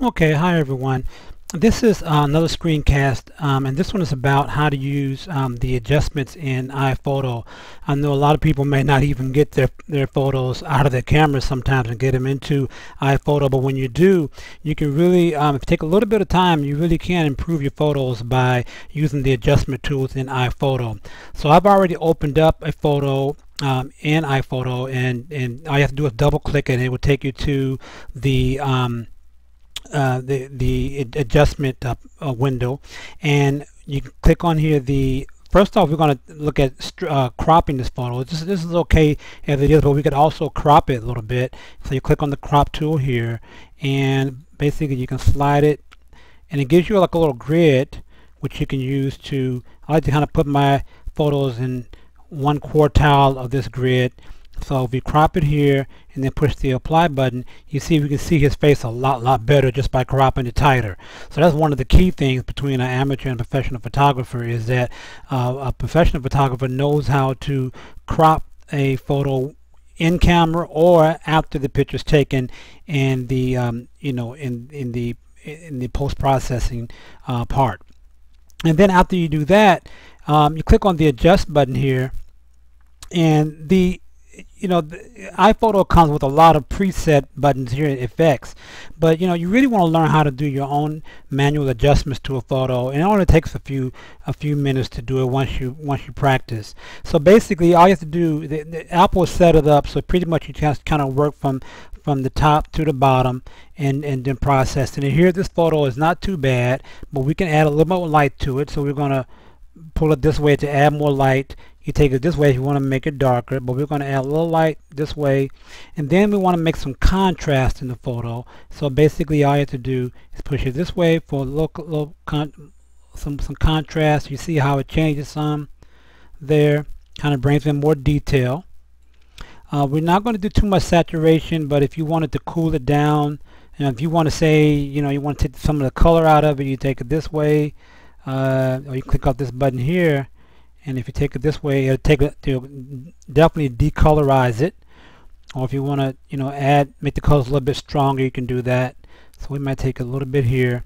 Okay, hi everyone. This is uh, another screencast um, and this one is about how to use um, the adjustments in iPhoto. I know a lot of people may not even get their, their photos out of their cameras sometimes and get them into iPhoto but when you do you can really, um, if you take a little bit of time, you really can improve your photos by using the adjustment tools in iPhoto. So I've already opened up a photo um, in iPhoto and, and all you have to do is double click it and it will take you to the um, uh, the the adjustment uh, window. And you click on here the first off we're going to look at uh, cropping this photo this, this is okay as it is but we could also crop it a little bit. So you click on the crop tool here and basically you can slide it and it gives you like a little grid which you can use to I like to kind of put my photos in one quartile of this grid so if we crop it here and then push the apply button, you see we can see his face a lot, lot better just by cropping it tighter. So that's one of the key things between an amateur and professional photographer is that uh, a professional photographer knows how to crop a photo in camera or after the picture's taken and the um, you know in in the in the post-processing uh, part. And then after you do that, um, you click on the adjust button here and the you know, iPhoto comes with a lot of preset buttons here in effects, but you know, you really want to learn how to do your own manual adjustments to a photo, and it only takes a few a few minutes to do it once you once you practice. So basically, all you have to do, the, the Apple set it up so pretty much you just kind of work from from the top to the bottom and and then process. And here, this photo is not too bad, but we can add a little more light to it. So we're gonna pull it this way to add more light. You take it this way if you want to make it darker but we're going to add a little light this way. And then we want to make some contrast in the photo. So basically all you have to do is push it this way for a little, little con some some contrast. You see how it changes some there kind of brings in more detail. Uh, we're not going to do too much saturation but if you wanted to cool it down and if you want to say you know you want to take some of the color out of it you take it this way uh, or you click off this button here and if you take it this way it'll take it to definitely decolorize it. Or if you want to you know add make the colors a little bit stronger you can do that. So we might take a little bit here.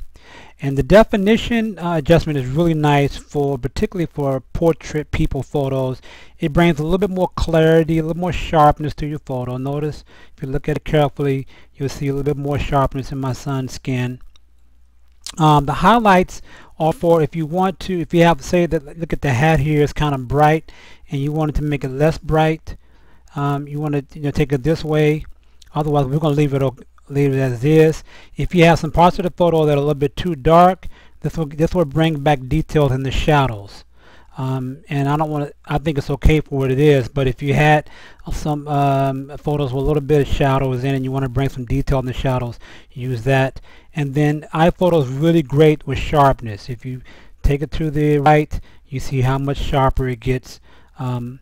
And the definition uh, adjustment is really nice for particularly for portrait people photos. It brings a little bit more clarity a little more sharpness to your photo. Notice if you look at it carefully you'll see a little bit more sharpness in my son's skin um, the highlights are for if you want to, if you have, say that, look at the hat here, it's kind of bright, and you wanted to make it less bright, um, you want to you know, take it this way. Otherwise, we're going to leave it leave it as is. If you have some parts of the photo that are a little bit too dark, this will this will bring back details in the shadows. Um, and I don't want to. I think it's okay for what it is. But if you had some um, photos with a little bit of shadows in, and you want to bring some detail in the shadows, use that. And then iPhoto is really great with sharpness. If you take it to the right, you see how much sharper it gets um,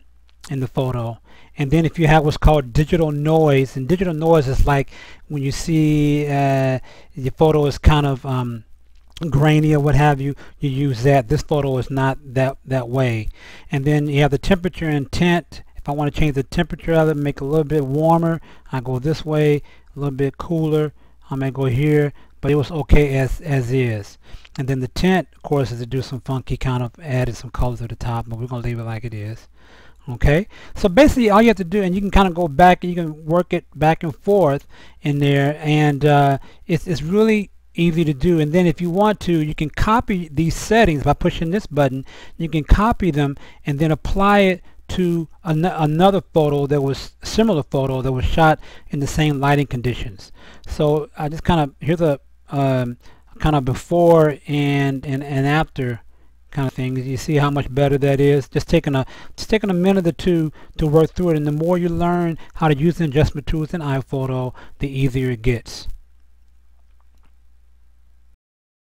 in the photo. And then if you have what's called digital noise, and digital noise is like when you see uh, your photo is kind of um, grainy or what have you, you use that. This photo is not that, that way. And then you have the temperature intent. If I want to change the temperature of it, make it a little bit warmer, I go this way, a little bit cooler, I may go here, but it was okay as, as is. And then the tint, of course, is to do some funky kind of added some colors at the top, but we're going to leave it like it is. Okay, so basically all you have to do, and you can kind of go back and you can work it back and forth in there, and uh, it's, it's really easy to do. And then if you want to you can copy these settings by pushing this button. You can copy them and then apply it to an another photo that was similar photo that was shot in the same lighting conditions. So I just kind of here's a um, kind of before and, and and after kind of thing. You see how much better that is? Just taking a just taking a minute or two to work through it. And the more you learn how to use the adjustment tools in iPhoto the easier it gets